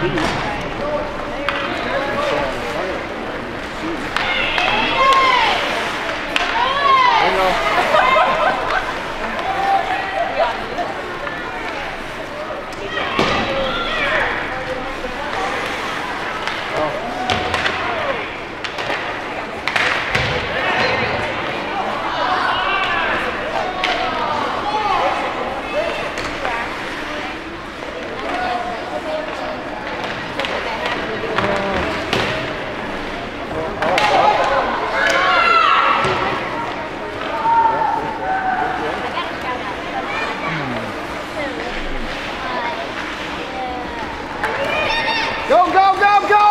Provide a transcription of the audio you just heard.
deep. Go, go, go, go!